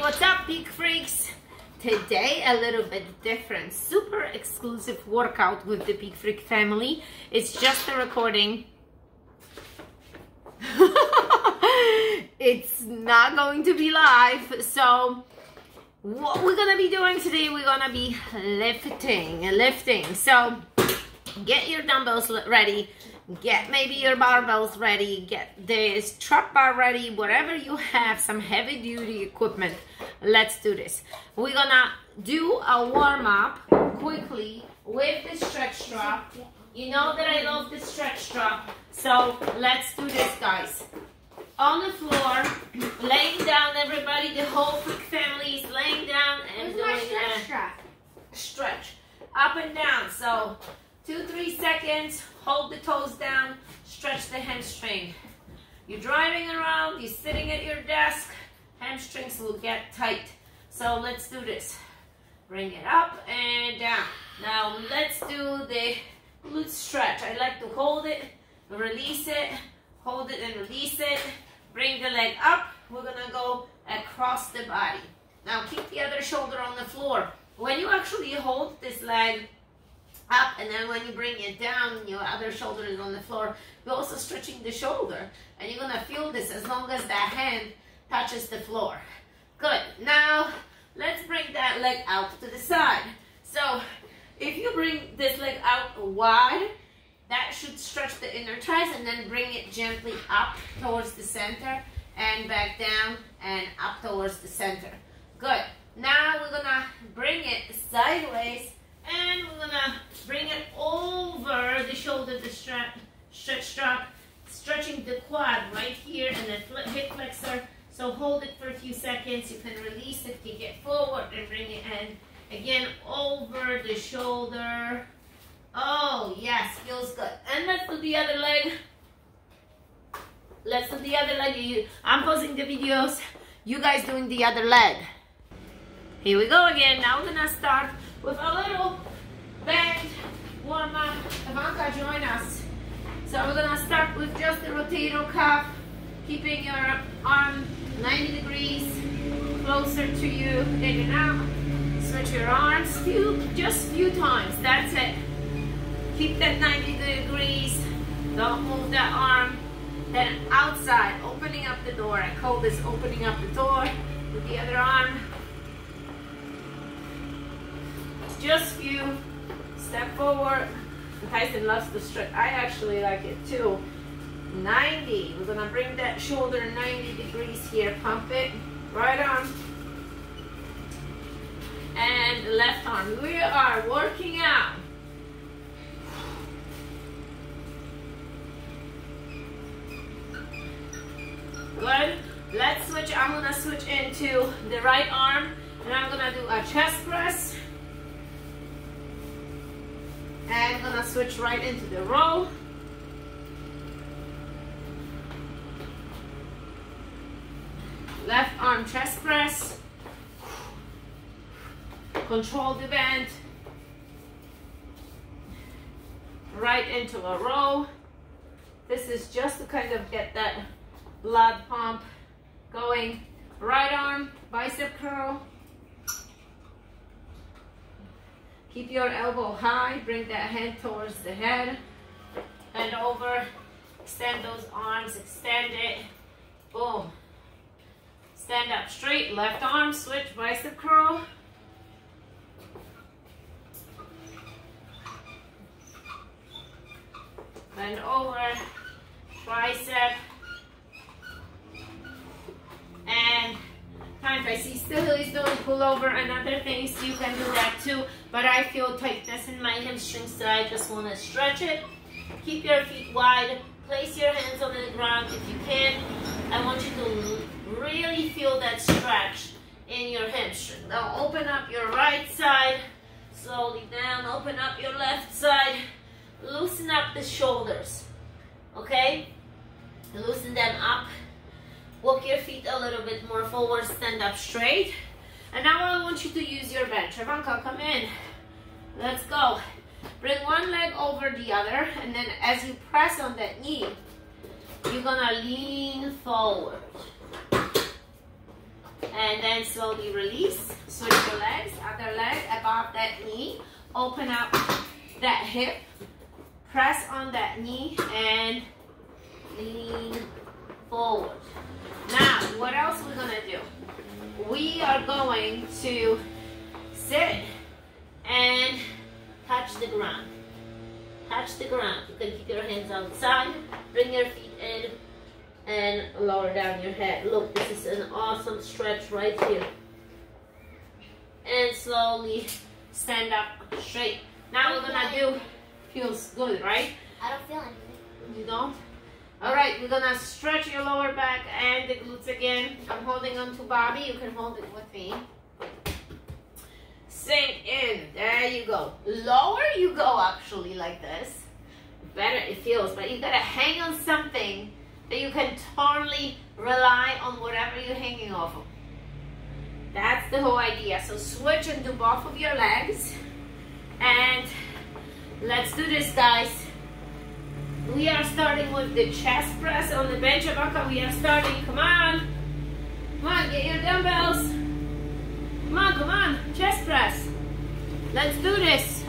What's up, Peak Freaks? Today, a little bit different, super exclusive workout with the Peak Freak family. It's just a recording. it's not going to be live, so what we're gonna be doing today, we're gonna be lifting, lifting. So get your dumbbells ready get maybe your barbells ready get the strap bar ready whatever you have some heavy duty equipment. Let's do this. We're gonna do a warm-up quickly with the stretch strap. You know that I love the stretch strap so let's do this guys. On the floor laying down everybody the whole freak family is laying down and Where's doing stretch strap? stretch. Up and down so two three seconds hold the toes down stretch the hamstring. You're driving around you're sitting at your desk hamstrings will get tight. So let's do this. Bring it up and down. Now let's do the glute stretch. I like to hold it release it hold it and release it. Bring the leg up. We're gonna go across the body. Now keep the other shoulder on the floor. When you actually hold this leg up and then when you bring it down your other shoulder is on the floor. You're also stretching the shoulder and you're gonna feel this as long as that hand touches the floor. Good. Now let's bring that leg out to the side. So if you bring this leg out wide that should stretch the inner thighs and then bring it gently up towards the center and back down and up towards the center. Good. Now we're gonna bring it sideways and we're gonna bring it over the shoulder, the strap, stretch strap, stretching the quad right here and the hip flexor. So hold it for a few seconds. You can release it, kick it forward and bring it in. Again, over the shoulder. Oh, yes, feels good. And let's do the other leg. Let's do the other leg. I'm pausing the videos. You guys doing the other leg. Here we go again. Now we're gonna start with a little bend warm up. Ivanka, join us. So we're gonna start with just the rotator cuff, keeping your arm 90 degrees closer to you, in and out. Switch your arms, few, just few times, that's it. Keep that 90 degrees, don't move that arm. Then outside, opening up the door. I call this opening up the door with the other arm. Just few. Step forward. Tyson loves the stretch. I actually like it too. 90. We're gonna bring that shoulder 90 degrees here. Pump it. Right arm. And left arm. We are working out. Good. Let's switch. I'm gonna switch into the right arm. And I'm gonna do a chest press. And gonna switch right into the row. Left arm chest press. Control the bend. Right into a row. This is just to kind of get that blood pump going. Right arm, bicep curl. Keep your elbow high, bring that hand towards the head. and over, extend those arms, extend it. Boom. Stand up straight, left arm, switch, bicep curl. Bend over, tricep. And time if I see still is don't pull over and other things, you can do that too. But I feel tightness in my hamstring, so I just want to stretch it. Keep your feet wide. Place your hands on the ground if you can. I want you to really feel that stretch in your hamstring. Now open up your right side, slowly down. Open up your left side. Loosen up the shoulders, okay? Loosen them up. Walk your feet a little bit more forward, stand up straight. And now I want you to use your bench. Ivanka, come in. Let's go. Bring one leg over the other, and then as you press on that knee, you're gonna lean forward. And then slowly release. Switch your legs, other leg above that knee. Open up that hip. Press on that knee and lean forward. Now, what else we're gonna do? We are going to sit and touch the ground. Touch the ground. You can keep your hands outside, bring your feet in, and lower down your head. Look, this is an awesome stretch right here. And slowly stand up straight. Now we're gonna do, feels good, right? I don't feel anything. You don't? All right, we're gonna stretch your lower back and the glutes again. I'm holding on to Bobby. You can hold it with me. Sink in. There you go. Lower you go actually like this. Better it feels, but you gotta hang on something that you can totally rely on whatever you're hanging off of. That's the whole idea. So switch and do both of your legs. And let's do this, guys. We are starting with the chest press on the bench Ivanka. We are starting. Come on. Come on, get your dumbbells. Come on, come on. Chest press. Let's do this.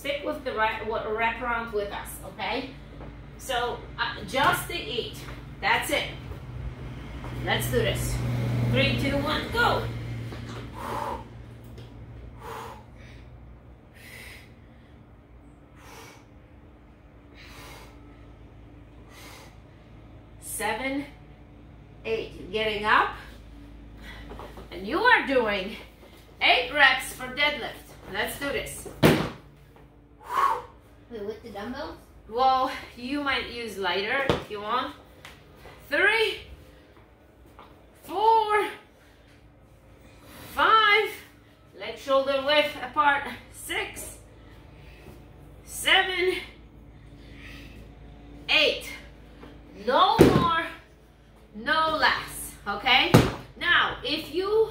Stick with the right wrap around with us, okay? So uh, just the eight. That's it. Let's do this. Three, two, one, go. Seven, eight. Getting up. And you are doing eight reps for deadlift. Let's do this. Wait, with the dumbbells? Well, you might use lighter if you want. Three, four, five, leg shoulder width apart. Six, seven, eight. No more, no less, okay? Now, if you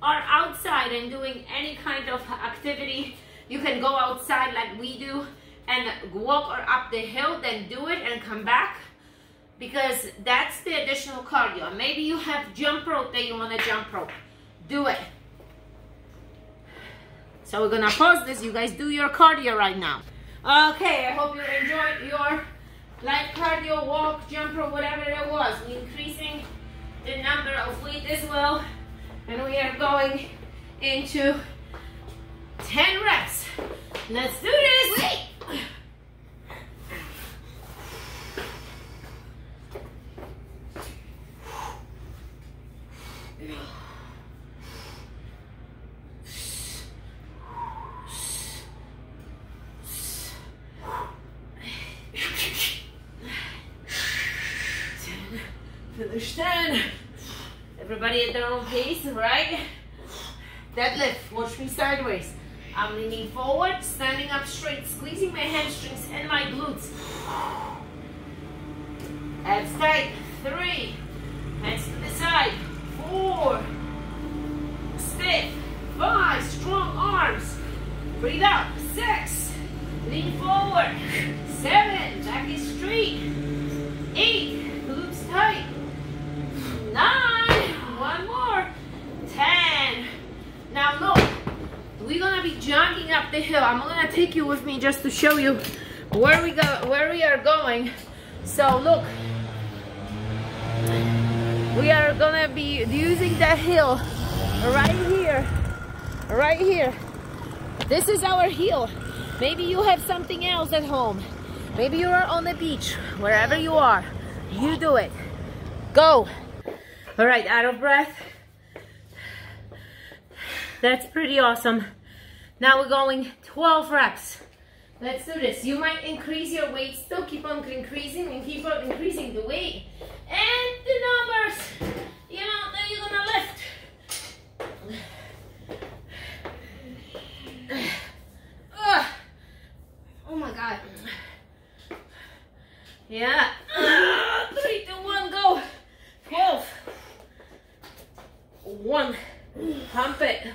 are outside and doing any kind of activity, you can go outside like we do and walk or up the hill, then do it and come back because that's the additional cardio. Maybe you have jump rope that you want to jump rope. Do it. So we're gonna pause this. You guys do your cardio right now. Okay, I hope you enjoyed your light cardio, walk, jump rope, whatever it was. We're increasing the number of weight as well. And we are going into 10 reps. Let's do this. Wait! Show you where we go, where we are going. So look, we are gonna be using that hill right here, right here. This is our hill. Maybe you have something else at home. Maybe you are on the beach, wherever you are. You do it. Go. All right, out of breath. That's pretty awesome. Now we're going 12 reps. Let's do this. You might increase your weight, still keep on increasing and keep on increasing the weight. And the numbers, you know, that you're gonna lift. Oh my God. Yeah. Three, two, one, go. 12. One. Pump it.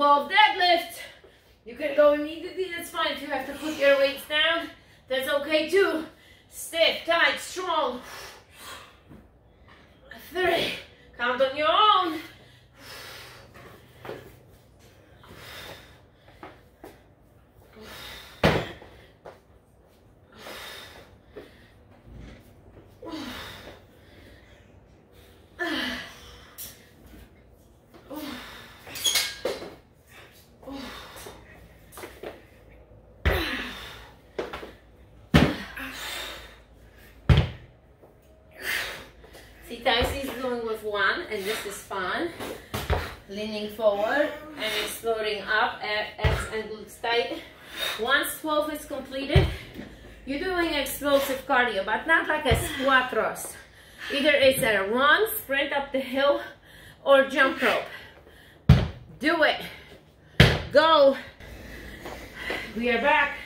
12 deadlift. You can go immediately, that's fine. If you have to put your weights down, that's okay too. Stiff, tight, strong. Three. Count on your own. See, Tyson is going with one, and this is fun. Leaning forward and exploding up, abs and glutes tight. Once 12 is completed, you're doing explosive cardio, but not like a squat thrust. Either it's a run, sprint up the hill, or jump rope. Do it. Go. We are back.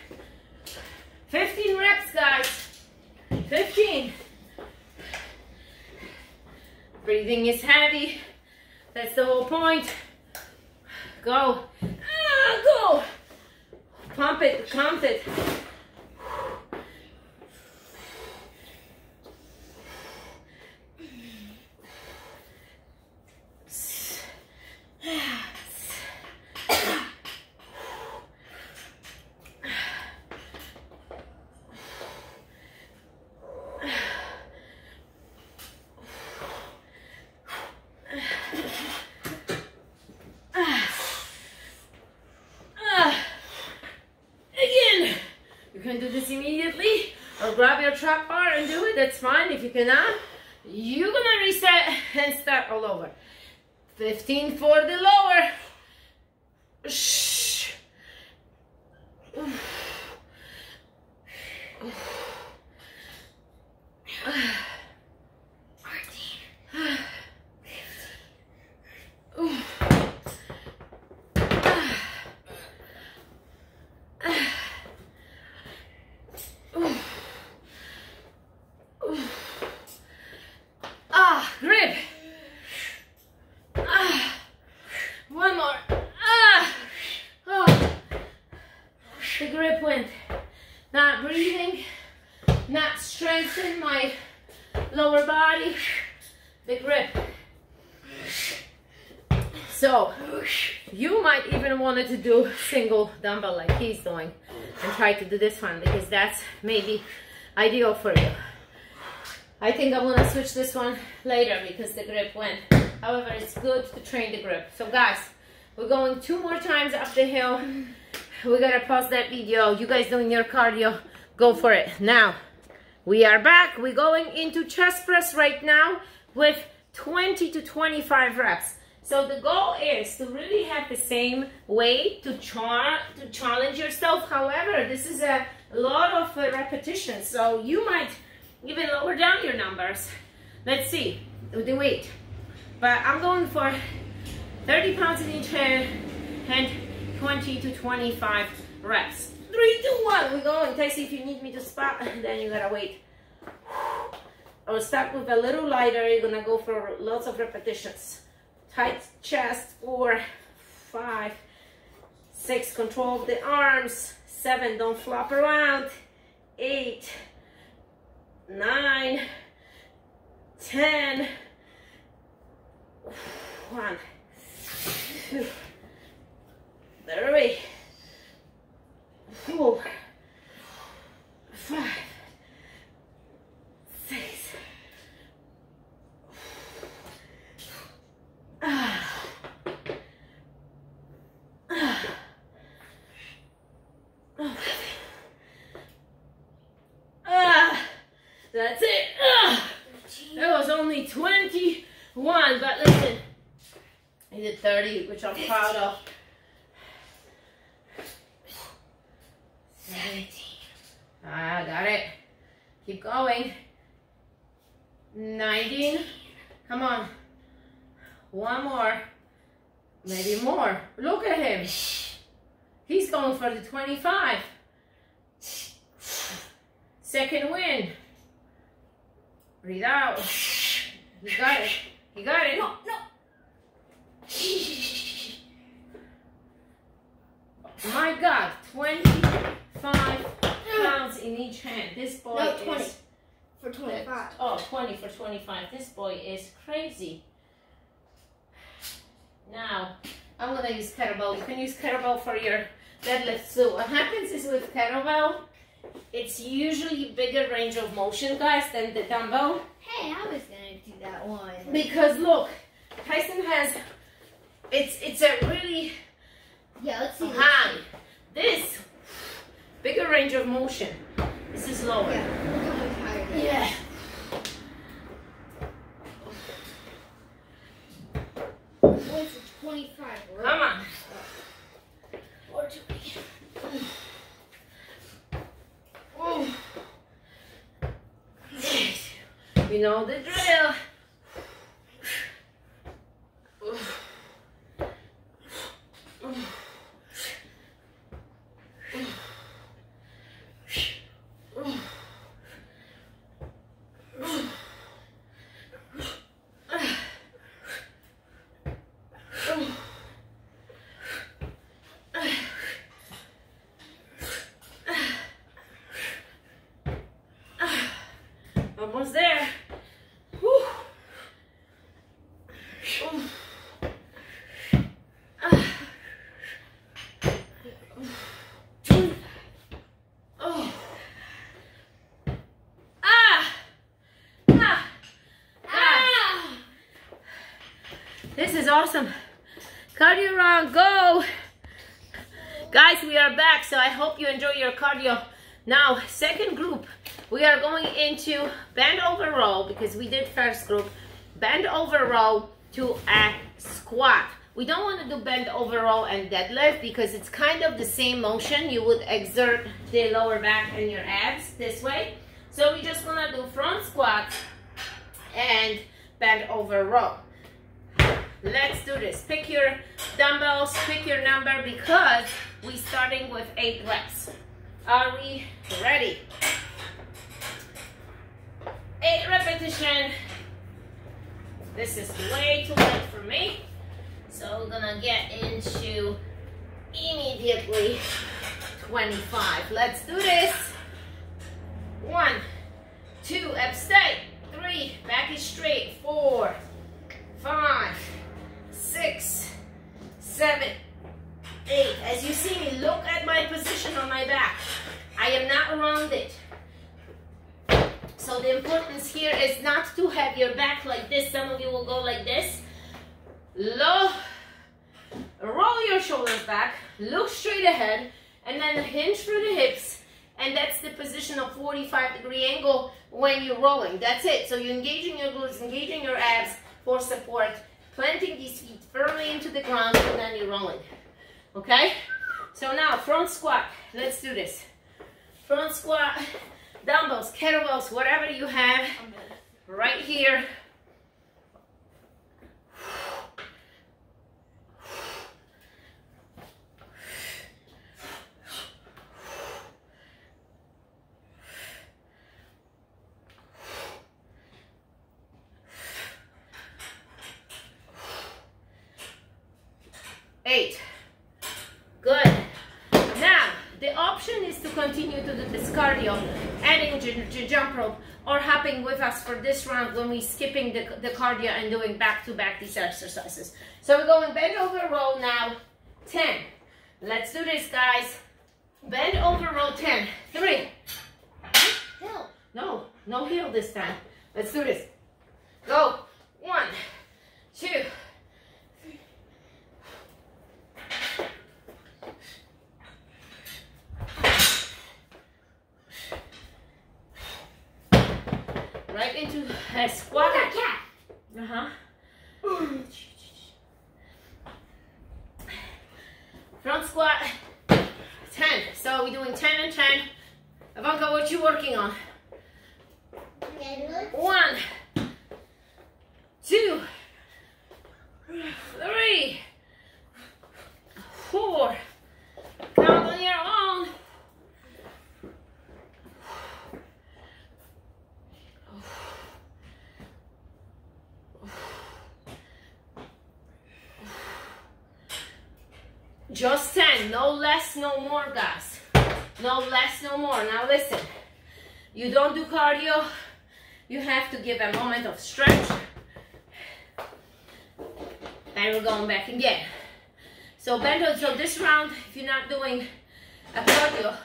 15 reps, guys. 15. Breathing is heavy. That's the whole point. Go. Ah, go. Pump it, count it. Ah. Again. You can do this immediately or grab your trap bar and do it. That's fine. If you cannot, you're gonna reset and start all over. 15 for the lower. Shh. Ah, grip. Ah, one more. Ah, oh. The grip went. Not breathing, not strengthening my lower body. The grip. So, you might even wanted to do single dumbbell like he's doing and try to do this one because that's maybe ideal for you. I think I'm gonna switch this one later because the grip went. However, it's good to train the grip. So guys, we're going two more times up the hill. We gotta pause that video. You guys doing your cardio, go for it. Now, we are back. We're going into chest press right now with 20 to 25 reps. So the goal is to really have the same weight to, char to challenge yourself. However, this is a lot of uh, repetitions. So you might even lower down your numbers. Let's see, with the weight. But I'm going for 30 pounds in each hand and 20 to 25 reps. Three, two, one, we're going. Tyson, if you need me to spot, then you gotta wait. Or start with a little lighter, you're gonna go for lots of repetitions. Tight chest, four, five, six, control the arms, seven, don't flop around, eight, nine, ten, one, two, three, four, five, six. Ah. Okay. Ah. That's it. Ah. That was only 21, but listen, 30, which I'm proud of. 17. Ah, got it. Keep going. 19. Come on. One more. Maybe more. Look at him. He's going for the 25. Second win. Breathe out. You got it. You got it. No, no. My God, 25 pounds in each hand. This boy No, 20. is... For 25. Oh, 20 for 25. This boy is crazy. Now, I'm gonna use kettlebell. You can use kettlebell for your deadlift. So what happens is with kettlebell, it's usually bigger range of motion, guys, than the dumbbell. Hey, I was gonna do that one. Because look, Tyson has, it's it's a really Yeah, let's see. high. This, bigger range of motion. This is lower. Yeah, look how much higher it is. Yeah. What's it, 25? right? Come on. Or 20. Ooh. You know the drill. Almost there. Whew. Ooh. Ah. Oh. Ah. Ah. Ah. This is awesome. Cardio round, go. Guys, we are back, so I hope you enjoy your cardio. Now, second group, we are going into bend over row because we did first group. Bend over row to a squat. We don't want to do bend over row and deadlift because it's kind of the same motion. You would exert the lower back and your abs this way. So we're just gonna do front squat and bend over row. Let's do this. Pick your dumbbells, pick your number because we're starting with eight reps. Are we ready? Eight repetition. This is way too light for me. So we're gonna get into immediately 25. Let's do this. One, two, up, abstain. Three, back is straight. Four, five, six, seven, eight. As you see me, look at my position on my back. I am not rounded. So the importance here is not to have your back like this. Some of you will go like this. Low, roll your shoulders back, look straight ahead, and then hinge through the hips. And that's the position of 45 degree angle when you're rolling. That's it. So you're engaging your glutes, engaging your abs for support, planting these feet firmly into the ground, and then you're rolling. Okay? So now, front squat. Let's do this. Front squat, dumbbells, kettlebells, whatever you have, right here. Eight. Good. Now, the option is to continue to do this cardio, adding j- j- jump rope, or hopping with us for this round when we're skipping the, the cardio and doing back-to-back these exercises. So we're going bend over roll now, 10. Let's do this, guys. Bend over roll 10. Three. No, no heel this time. Let's do this. Go. One, two, right into a squat. Look at cat. Uh huh. Front squat, 10. So we're doing 10 and 10. Ivanka, what you working on? One, two, three, four. Count on your own. Just 10, no less, no more, guys. No less, no more. Now listen, you don't do cardio, you have to give a moment of stretch. And we're going back again. So bend so this round, if you're not doing a cardio,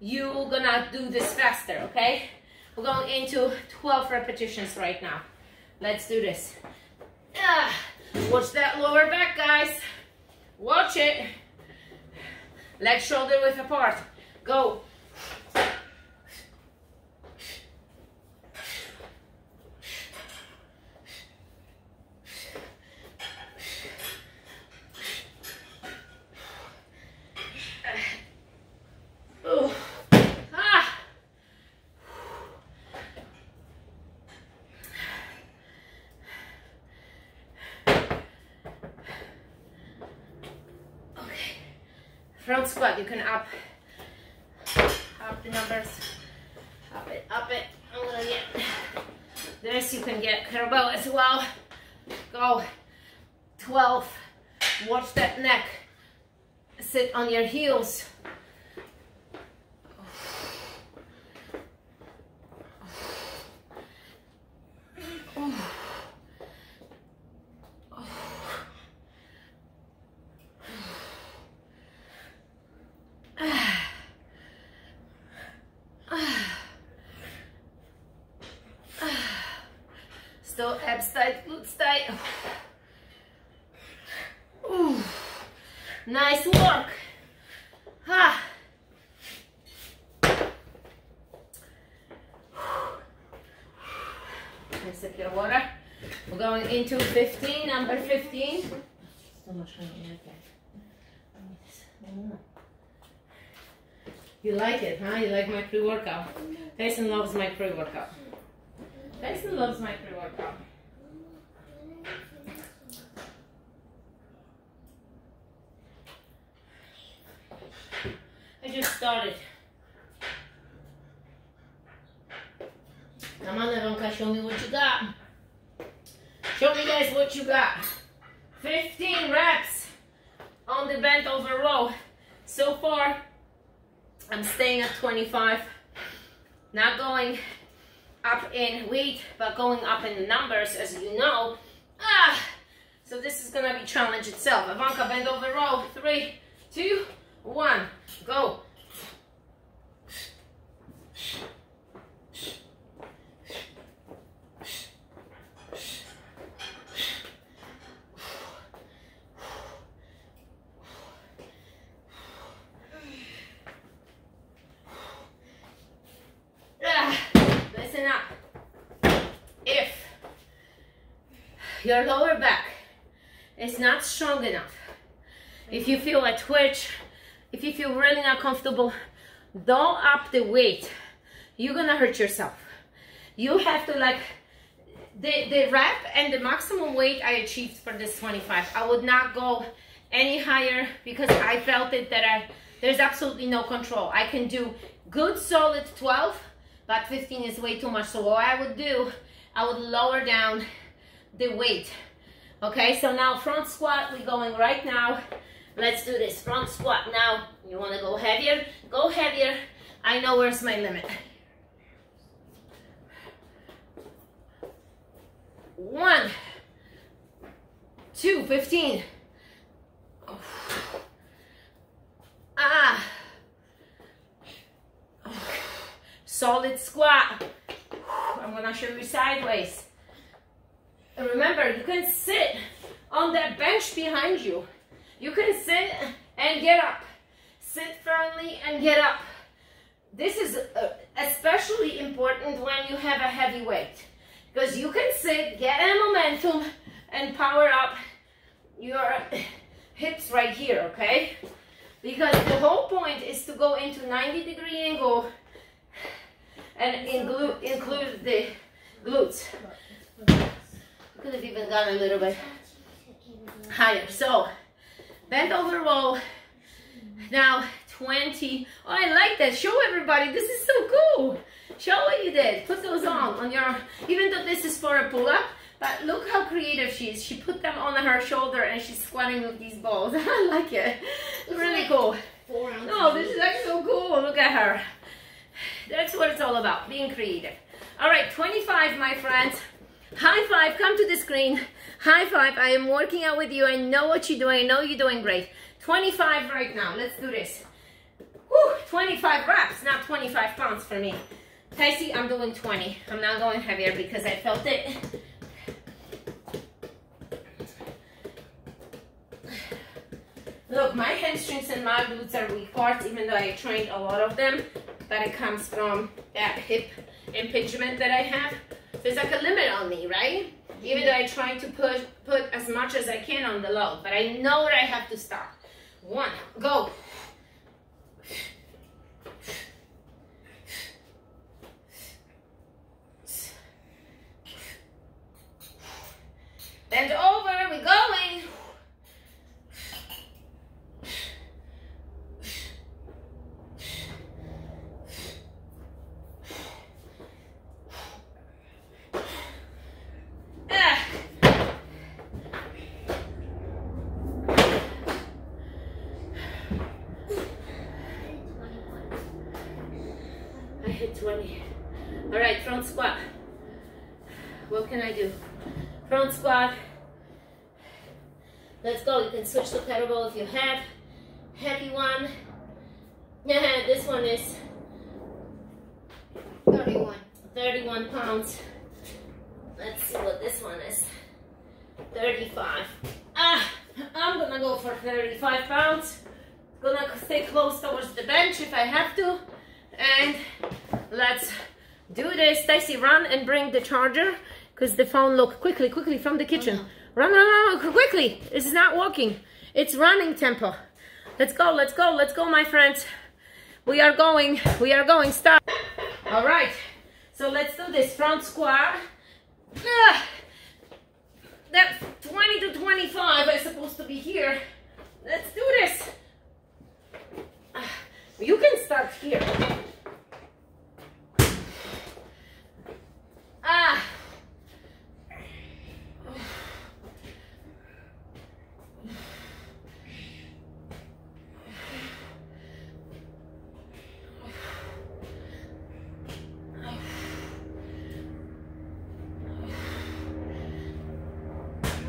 you're gonna do this faster, okay? We're going into 12 repetitions right now. Let's do this. Ah, watch that lower back, guys. Watch it. Leg shoulder width apart. Go. Ooh. Ah. Okay. Front squat, you can up, up the numbers, up it, up it. I'm gonna get this. You can get kettlebell as well. Go. 12. Watch that neck. Sit on your heels. Still abs tight, glutes tight. Ooh. Nice work. Ah. Let's sip your water. We're going into 15, number 15. So much. You like it, huh? You like my pre-workout? Tyson loves my pre-workout. Tyson loves my pre-workout. I just started. Come on, Ivanka, show me what you got. Show me guys what you got. 15 reps on the bent over row. So far, I'm staying at 25. Not going up in weight, but going up in numbers, as you know. Ah, so this is gonna be challenge itself. Ivanka, bend over row. Three, two, one, go. Ah, listen up. If your lower back is not strong enough, if you feel a twitch, if you feel really not comfortable, don't up the weight. You're gonna hurt yourself. You have to like, the, the rep and the maximum weight I achieved for this 25. I would not go any higher because I felt it that I, there's absolutely no control. I can do good solid 12, but 15 is way too much. So what I would do, I would lower down the weight. Okay, so now front squat, we're going right now. Let's do this, front squat. Now, you wanna go heavier? Go heavier. I know where's my limit. One, two, 15. Ah. Solid squat. I'm gonna show you sideways. And remember, you can sit on that bench behind you. You can sit and get up. Sit firmly and get up. This is uh, especially important when you have a heavy weight. Because you can sit, get a momentum, and power up your hips right here, okay? Because the whole point is to go into 90 degree angle and include, include the glutes. Could have even gone a little bit higher. So, bend over roll. Now, 20. Oh, I like that. Show everybody. This is so cool. Show what you did. Put those on on your, even though this is for a pull-up, but look how creative she is. She put them on her shoulder and she's squatting with these balls. I like it. Really cool. Four ounces. Oh, this is like so cool. Look at her. That's what it's all about, being creative. All right, 25, my friends. High five, come to the screen. High five, I am working out with you. I know what you're doing. I know you're doing great. 25 right now. Let's do this. Whew, 25 reps, not 25 pounds for me. Casey, I'm doing 20. I'm not going heavier because I felt it. Look, my hamstrings and my glutes are weak parts, even though I trained a lot of them, but it comes from that hip impingement that I have. There's like a limit on me, right? Even though I try to push, put as much as I can on the load, but I know that I have to stop. One, go. Bend over, we're going. Ah. I hit 20. All right, front squat. What can I do? Front squat. Let's go. You can switch to kettlebell if you have. Heavy one. Yeah, this one is 31. 31 pounds. Let's see what this one is. 35. Ah, I'm gonna go for 35 pounds. Gonna stay close towards the bench if I have to. And let's do this. Stacy, run and bring the charger because the phone, look, quickly, quickly from the kitchen. Run, run, run, run, quickly. It's not walking. It's running tempo. Let's go, let's go, let's go, my friends. We are going, we are going, start. All right, so let's do this front squat. Ah, that 20 to 25 is supposed to be here. Let's do this. Ah, You can start here. Ah.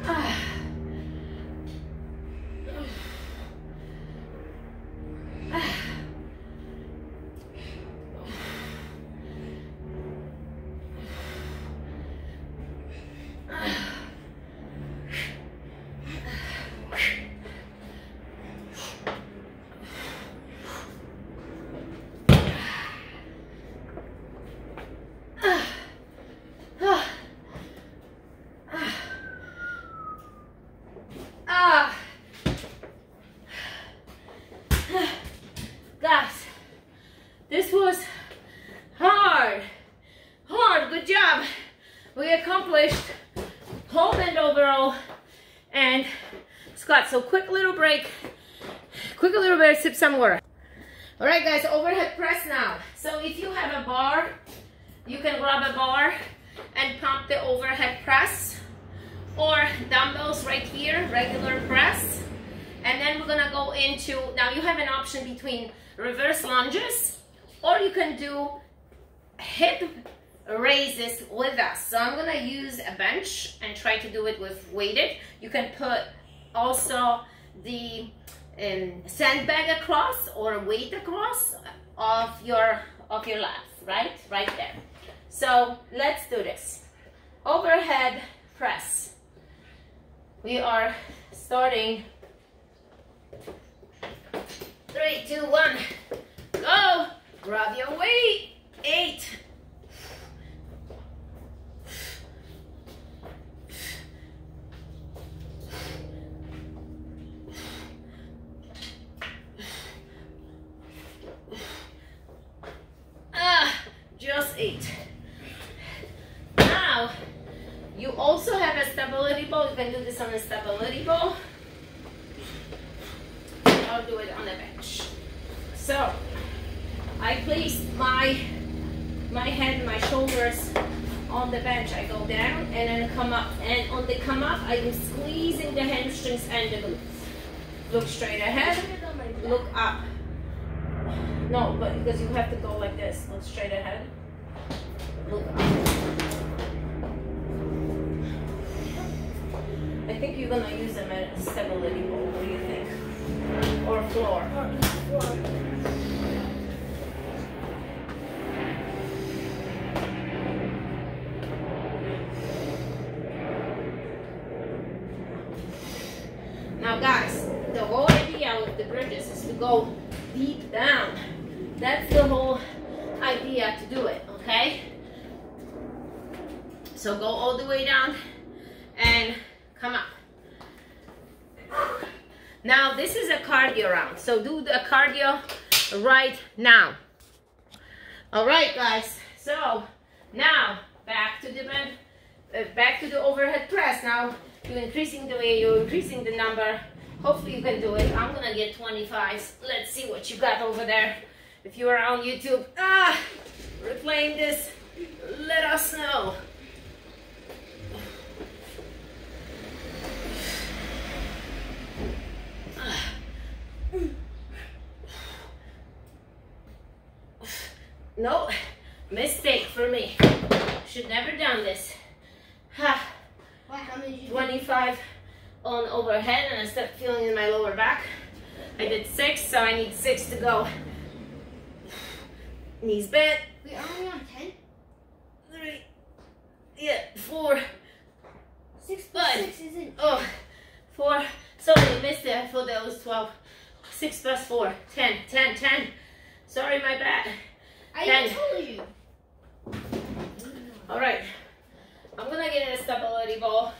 Ah. Ah. Ah. Ah. Ah. Ah. Guys, this was hard. Hard. Good job. We accomplished whole bend overall and squat. So quick little break. Quick little bit, sip some water. All right, guys, overhead press now. So if you have a bar, you can grab a bar and pump the overhead press or dumbbells right here, regular press. And then we're gonna go into, now you have an option between reverse lunges or you can do hip raises with us. So I'm gonna use a bench and try to do it with weighted. You can put also the um, sandbag across or weight across of your of your laps, right? Right there. So let's do this. Overhead press. We are starting. Three, two, one, go. Grab your weight. Eight. Eight. Now, you also have a stability ball. You can do this on a stability ball. I'll do it on the bench. So, I place my my head, my shoulders on the bench. I go down and then come up. And on the come up, I'm squeezing the hamstrings and the glutes. Look straight ahead. Look up. No, but because you have to go like this. Look straight ahead. I think you're gonna use them as stability ball. What do you think? Or floor? Now guys, the whole idea with the bridges is to go deep down. That's the whole idea to do it, okay? So go all the way down and come up. Now this is a cardio round. So do the cardio right now. All right, guys. So now back to the bend, uh, back to the overhead press. Now you're increasing the weight, you're increasing the number. Hopefully you can do it. I'm gonna get 25s. Let's see what you got over there. If you are on YouTube, ah, replaying this, let us know. No, mistake for me. Should never done this. Ha, Why, how many did you do? 25 on overhead and I start feeling in my lower back. I did six, so I need six to go. Knees bent, Wait, aren't we on 10? three, yeah, four, 6 plus Good. 6 isn't. oh, four. Sorry, I missed it. I thought that was 12. Six plus four, 10, 10, 10. Sorry, my bad. I Ten. told you. All right, I'm gonna get in a stability ball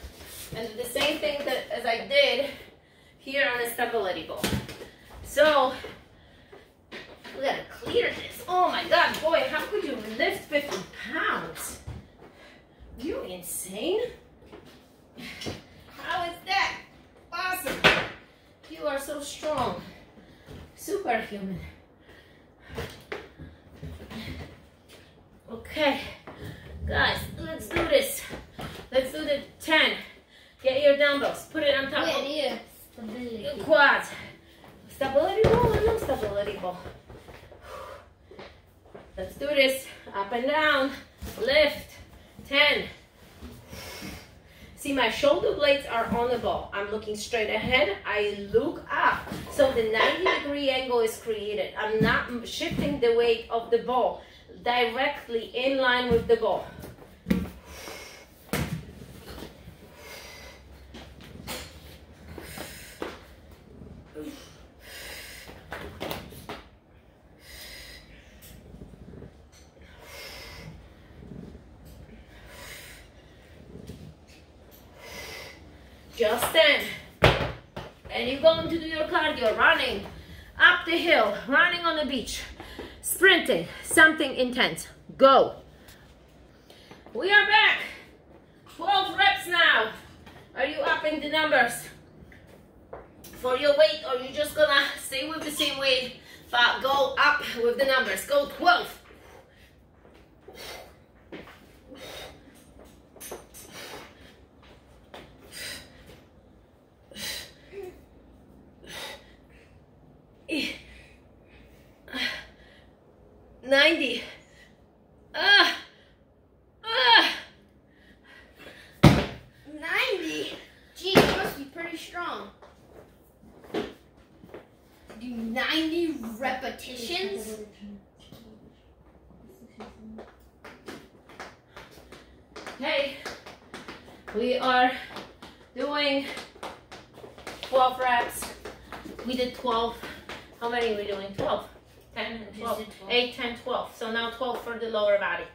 and do the same thing that as I did here on a stability ball. So we gotta clear this. Oh my God, boy, how could you lift 50 pounds? You insane? How is that? Awesome. You are so strong. Superhuman. Okay. Guys, let's do this. Let's do the 10. Get your dumbbells. Put it on top of need stability. your quads. Stability ball or no stability ball? Let's do this. Up and down. Lift. 10. See, my shoulder blades are on the ball. I'm looking straight ahead. I look up. So the 90 degree angle is created. I'm not shifting the weight of the ball directly in line with the ball. Just stand. And you're going to do your cardio, running up the hill, running on the beach, sprinting, something intense. Go. We are back. 12 reps now. Are you upping the numbers for your weight or you just gonna stay with the same weight but go up with the numbers? Go 12. Ninety. Ah. Ah. 90? Gee, you must be pretty strong. Do 90 repetitions? Hey, we are doing 12 reps. We did 12. How many are we doing? 12. 10 12. 12. 8, 10, 12. So now 12 for the lower body.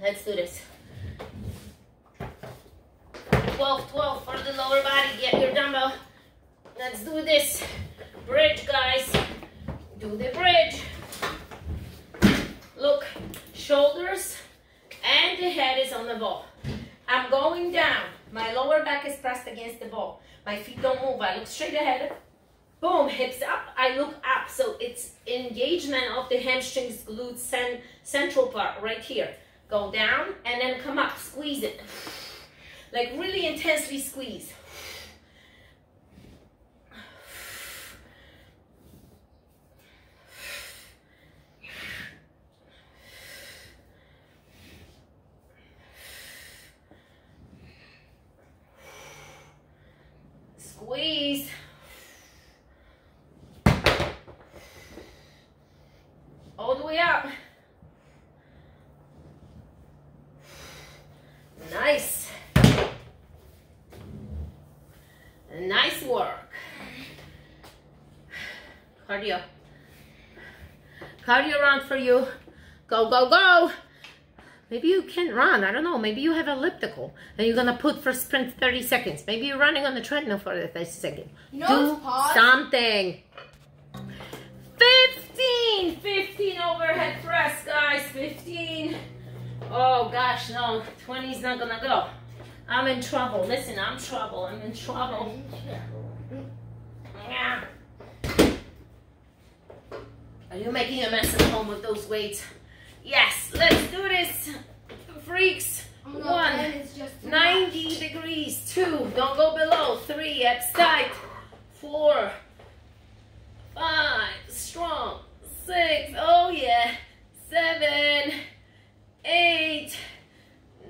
Let's do this. 12, 12 for the lower body. Get your dumbbell. Let's do this. Bridge, guys. Do the bridge. Look shoulders and the head is on the ball. I'm going down. My lower back is pressed against the ball. My feet don't move. I look straight ahead. Boom, hips up. I look up. So it's engagement of the hamstrings, glutes, cent central part right here. Go down and then come up. Squeeze it. Like really intensely. Squeeze. All the way up. Nice. Nice work. Cardio. Cardio round for you. Go, go, go. Maybe you can run. I don't know. Maybe you have elliptical and you're going to put for sprint 30 seconds. Maybe you're running on the treadmill for the 30 seconds. You know Do something. 15. 15 overhead press, guys. 15. Oh, gosh, no. 20 is not going to go. I'm in trouble. Listen, I'm trouble. I'm in trouble. Yeah. Are you making a mess at home with those weights? Yes, let's do this, freaks. Oh, One, 90 degrees. Two, don't go below. Three, tight. Four, five, strong. Six, oh yeah. Seven, eight,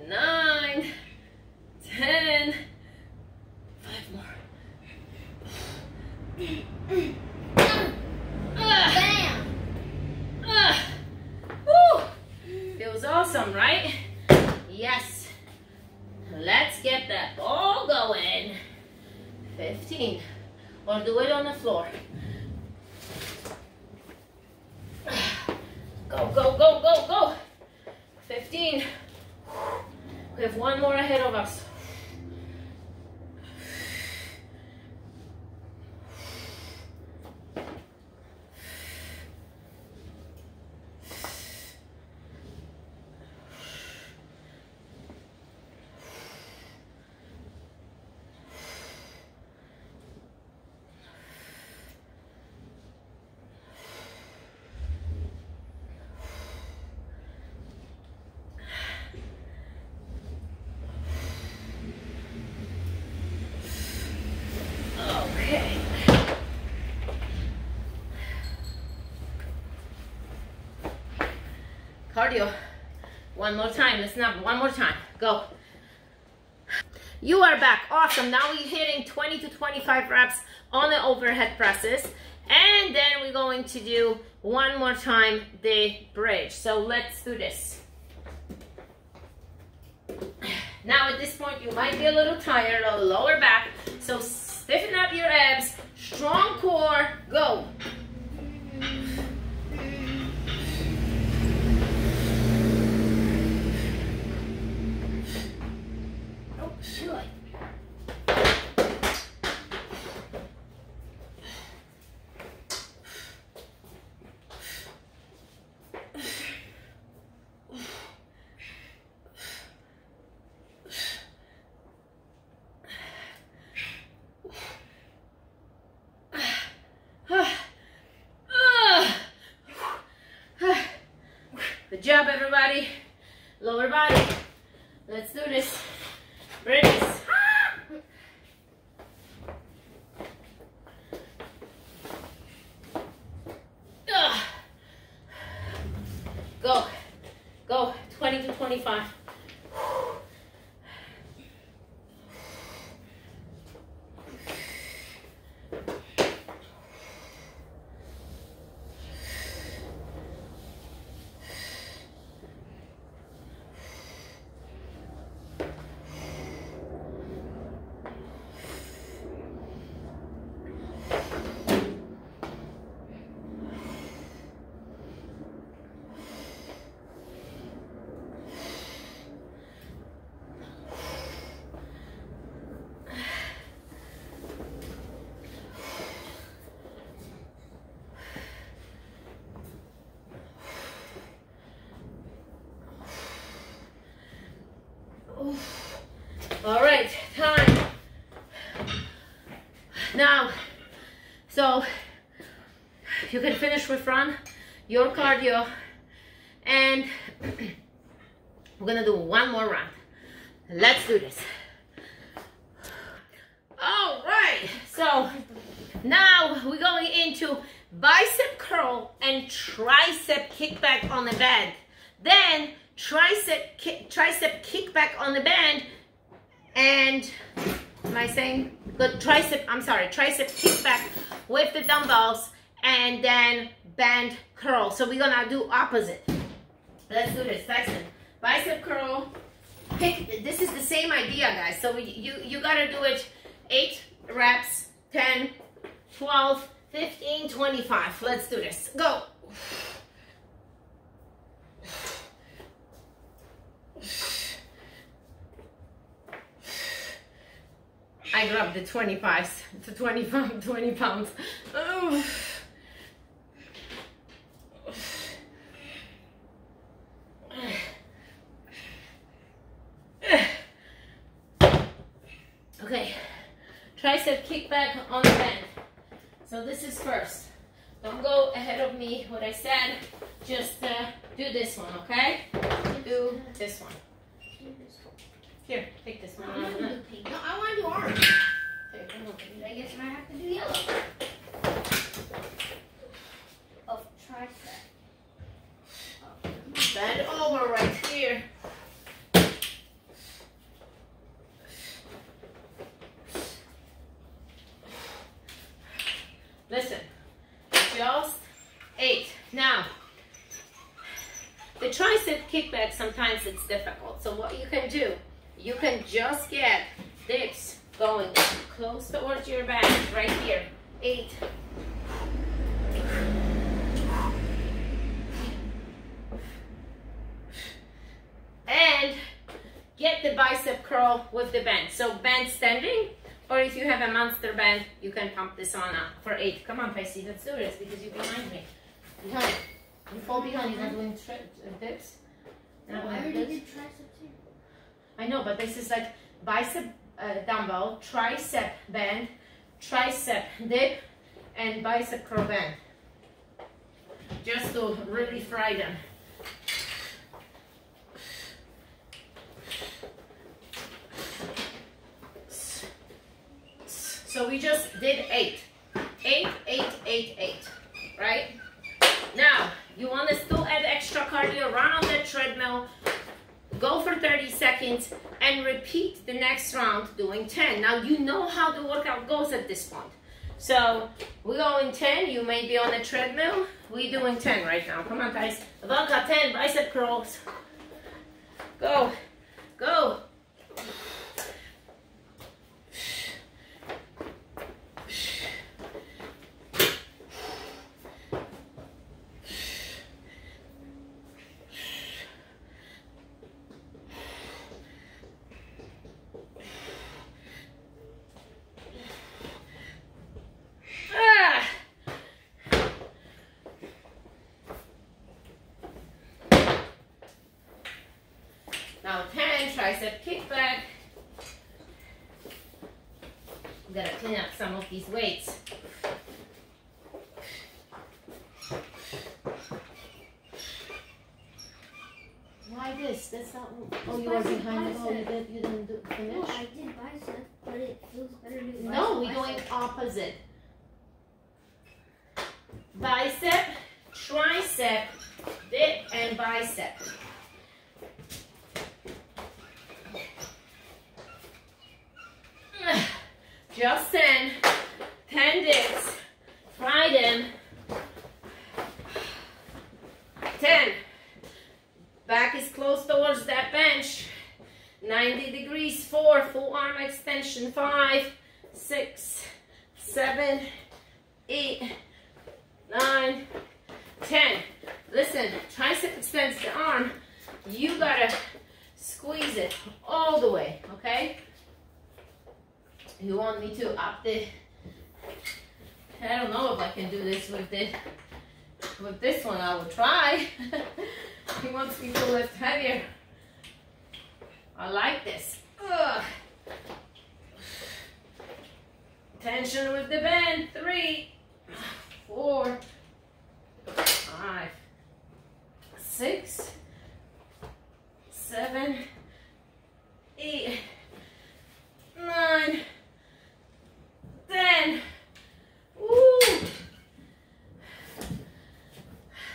nine, ten. Five more. Bam! Ah. Woo. Feels awesome, right? Yes. Let's get that ball going. 15. Or do it on the floor. Go, go, go, go, go. 15. We have one more ahead of us. Okay. Cardio. One more time. Listen up. One more time. Go. You are back. Awesome. Now we're hitting 20 to 25 reps on the overhead presses. And then we're going to do one more time the bridge. So let's do this. Now at this point, you might be a little tired the lower back. So stiffen up your abs, strong core, go. Oh, shoot. Good Lower body. Let's do this. Bridges. Now, so you can finish with run, your cardio, and we're gonna do one more round. Let's do this. All right, so now we're going into bicep curl and tricep kickback on the band. Then tricep ki tricep kickback on the band and am I saying The tricep I'm sorry tricep kickback with the dumbbells and then band curl. So we're gonna do opposite. Let's do this Tyson. Bicep curl. Pick this is the same idea guys. So we, you you gotta do it 8 reps 10 12 15 25 let's do this. Go. I grabbed the 25s to 25, 20 pounds. Oh. Okay, tricep kickback on the bend. So this is first. Don't go ahead of me, what I said. Just uh, do this one, okay? Do this one. Here, take this one. I want to do pink. No, I want to do orange. Here, come on. I guess I have to do yellow. Oh, tricep. Oh, Bend over right here. Listen, just eight. Now, the tricep kickback, sometimes it's difficult. So what you can do, you can just get dips going close towards your back, right here. Eight. And get the bicep curl with the bend. So bend standing, or if you have a monster band, you can pump this on up for eight. Come on, Pacey, let's do this because you're behind me. Behind. You fall behind, you're not doing uh, dips. You're I already dips. did triceps here. I know, but this is like bicep uh, dumbbell, tricep bend, tricep dip, and bicep curl bend. Just to really fry them. So we just did eight. Eight, eight, eight, eight, right? Now, you want to still add extra cardio, run on the treadmill, go for 30 seconds, and repeat the next round doing 10. Now, you know how the workout goes at this point. So, we're going 10, you may be on the treadmill, we're doing 10 right now. Come on, guys. Ivanka, 10 bicep curls. Go, go.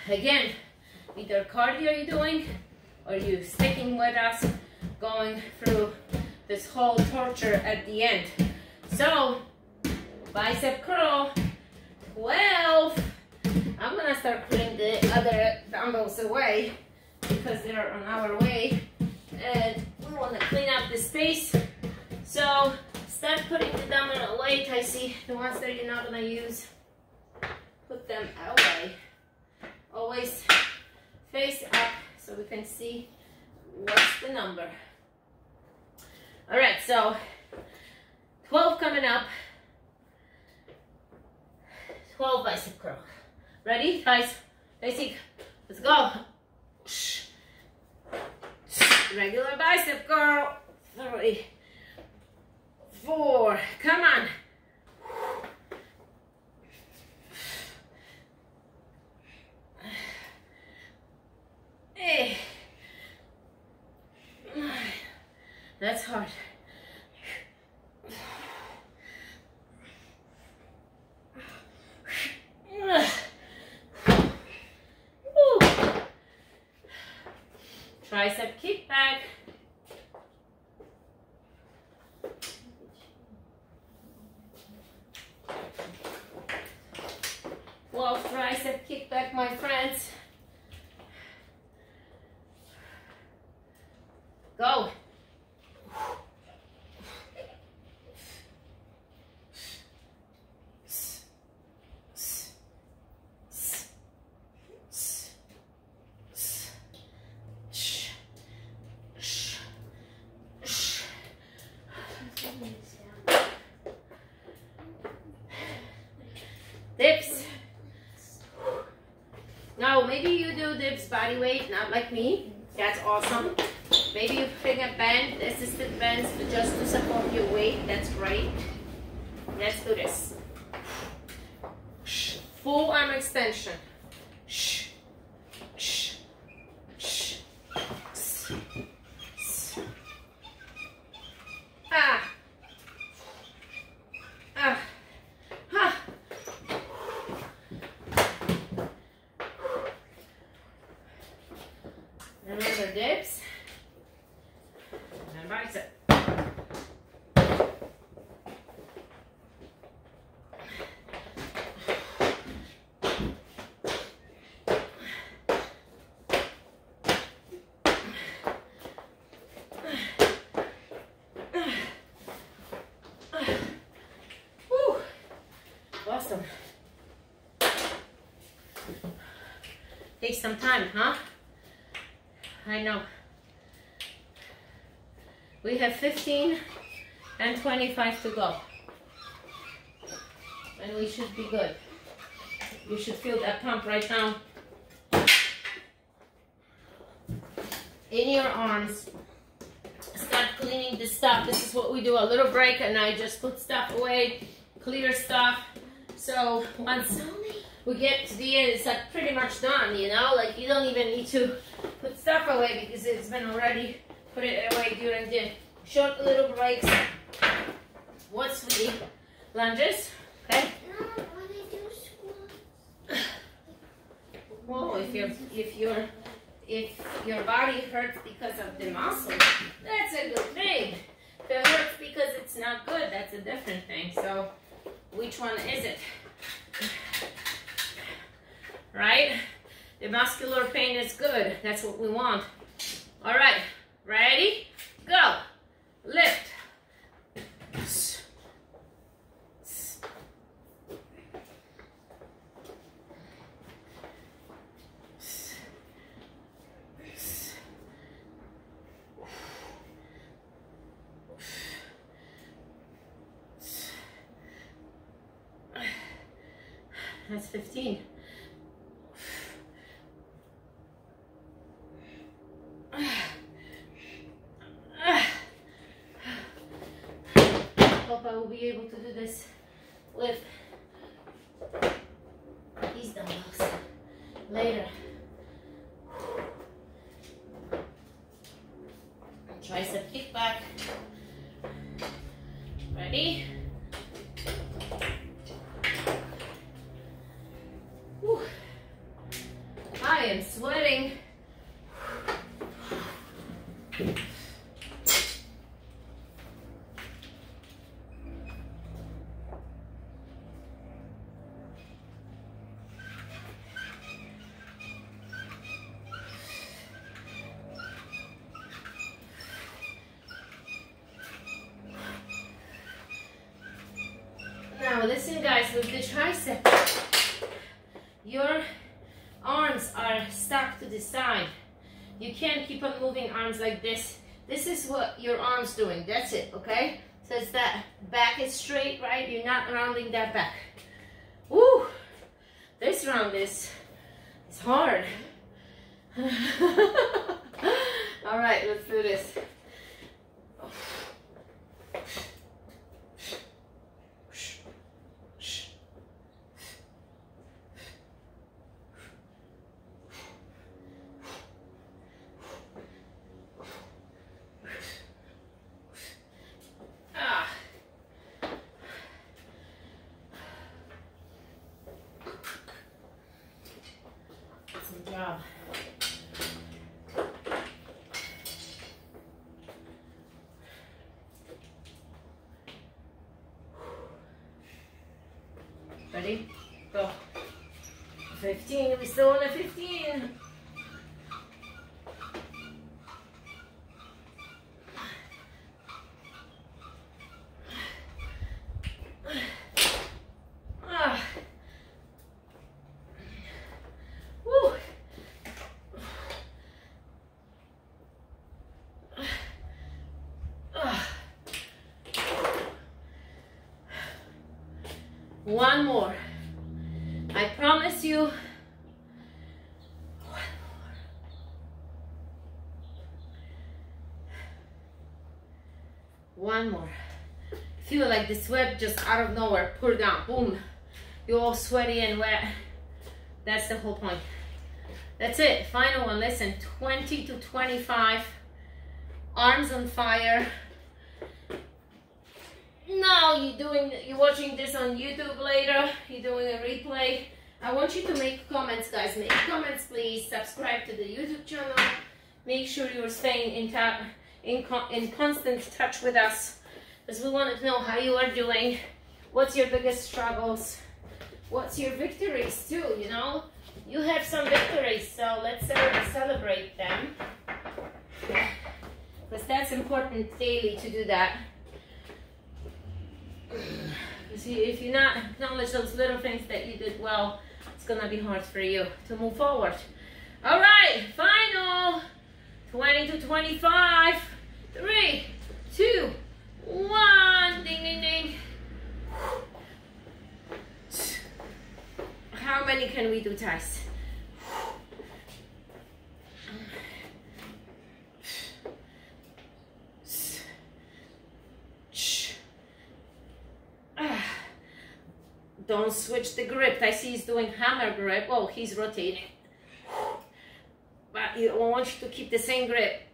Again, either cardio you're doing or you sticking with us going through this whole torture at the end. So, bicep curl, 12. I'm gonna start putting the other dumbbells away because they're on our way. And we wanna clean up the space. So, start putting the dumbbell away, Tyson. The ones that you're not gonna use, put them away. Can see what's the number. All right, so 12 coming up. 12 bicep curl. Ready, guys? Basic. Let's go. Regular bicep curl. Three, four. Come on. Hey. That's hard. Tricep kickback. Well, tricep kickback, my friends. Go. Dips. Now, maybe you do dips body weight, not like me. That's awesome. Maybe you bring a band, assisted bands, just to support your weight. That's great. Let's do this. Full arm extension. Ah. Ah. Ha. Remember dips and bicep. Woo. Awesome. Takes some time, huh? I know. We have 15 and 25 to go. And we should be good. You should feel that pump right now. In your arms. Start cleaning the stuff. This is what we do. A little break and I just put stuff away, clear stuff. So once we get to the end, it's like pretty much done, you know? Like you don't even need to put stuff away because it's been already put it away during the short little breaks. What, sweetie? Lunges, okay? No, do squats. Well, if your if your if your body hurts because of the muscle, that's a good thing. If it hurts because it's not good, that's a different thing. So, which one is it? Right? The muscular pain is good. That's what we want. All right, ready? Go. Lift. That's 15. Hope I will be able to do this with these dumbbells later. Tricep kickback. Ready? Whew. I am sweating. Now listen guys, with the tricep, your arms are stuck to the side. You can't keep on moving arms like this. This is what your arm's doing, that's it, okay? So it's that back is straight, right? You're not rounding that back. Woo! This round is, hard. All right, let's do this. Ah. Good job. Ready? Go. 15. We still on a 15. Ah. Woo. Ah. One more. I promise you. One more. One more. Feel like the sweat just out of nowhere, pour down, boom. You're all sweaty and wet. That's the whole point. That's it. Final one. Listen, 20 to 25. Arms on fire. Now you're doing. You're watching this on YouTube later. You're doing a replay. I want you to make comments, guys. Make comments, please. Subscribe to the YouTube channel. Make sure you're staying in in, in constant touch with us, because we want to know how you are doing. What's your biggest struggles? What's your victories too? You know, you have some victories, so let's celebrate them. Because that's important daily to do that. You see, if you not acknowledge those little things that you did well, it's gonna be hard for you to move forward. All right, final 20 to 25. Three, two, one. Ding, ding, ding. How many can we do? Ah. Don't switch the grip. I see he's doing hammer grip. Oh, he's rotating. But you want you to keep the same grip.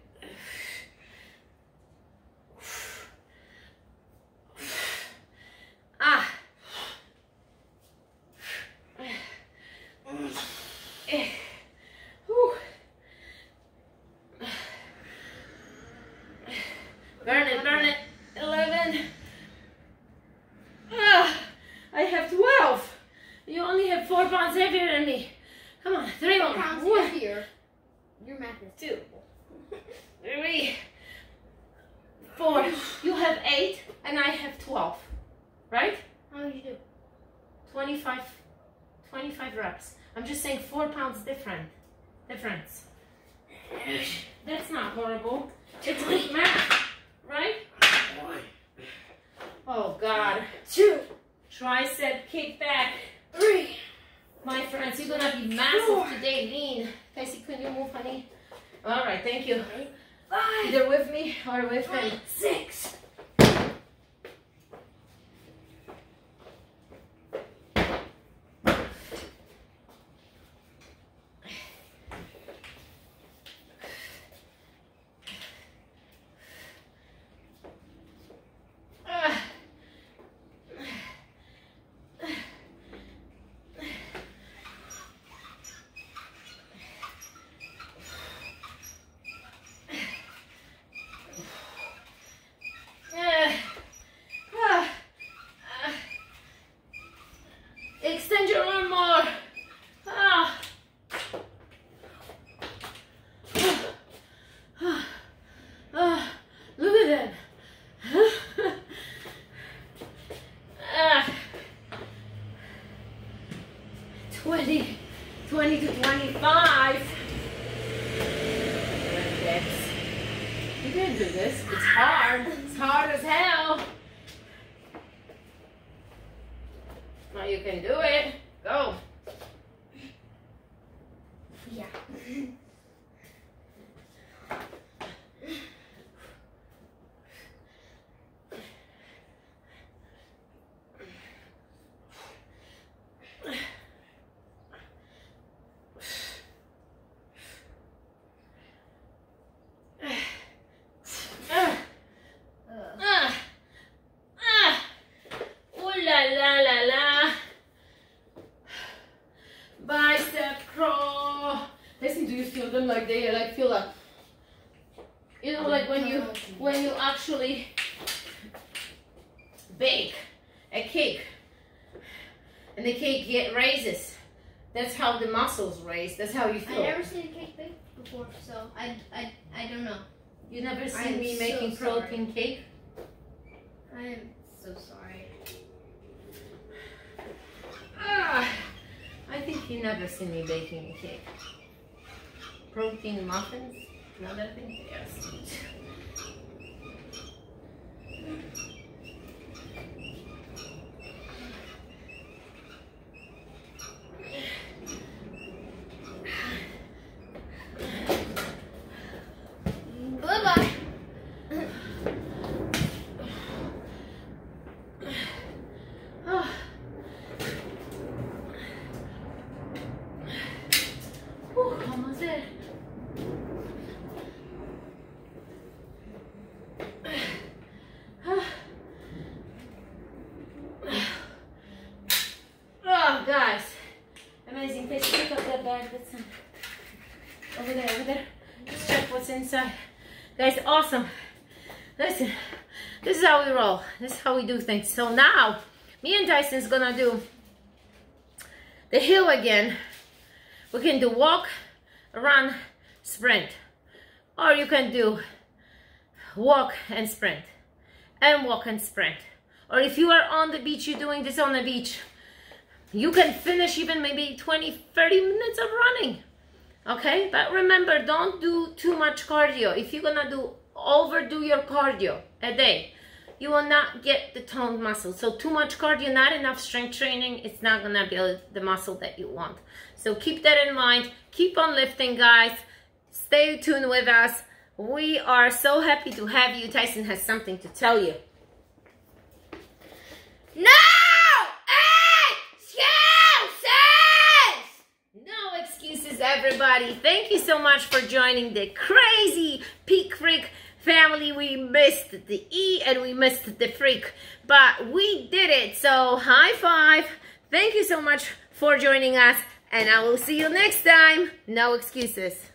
Muscles. That's how you feel. I feel. never seen a cake bake before, so I, I, I don't know. You never seen I'm me so making sorry. protein cake? I am so sorry. Ah, I think you never seen me baking a cake. Protein muffins? Another thing? Yes. Bye bye. Ah. Whew, almost there. Ah. Oh, guys. Amazing. Take pick up that bag. That's um, over there, over there. Just check what's inside. Guys, awesome. Listen, this is how we roll. This is how we do things. So now, me and Tyson's gonna do the hill again. We can do walk, run, sprint. Or you can do walk and sprint. And walk and sprint. Or if you are on the beach, you're doing this on the beach, you can finish even maybe 20, 30 minutes of running. Okay, but remember, don't do too much cardio. If you're gonna do overdo your cardio a day, you will not get the toned muscle. So too much cardio, not enough strength training, it's not gonna build the muscle that you want. So keep that in mind. Keep on lifting, guys. Stay tuned with us. We are so happy to have you. Tyson has something to tell you. No excuses! No excuses, everybody. Thank you so much for joining the crazy Peak Freak family. We missed the E and we missed the freak, but we did it. So, high five. Thank you so much for joining us, and I will see you next time. No excuses.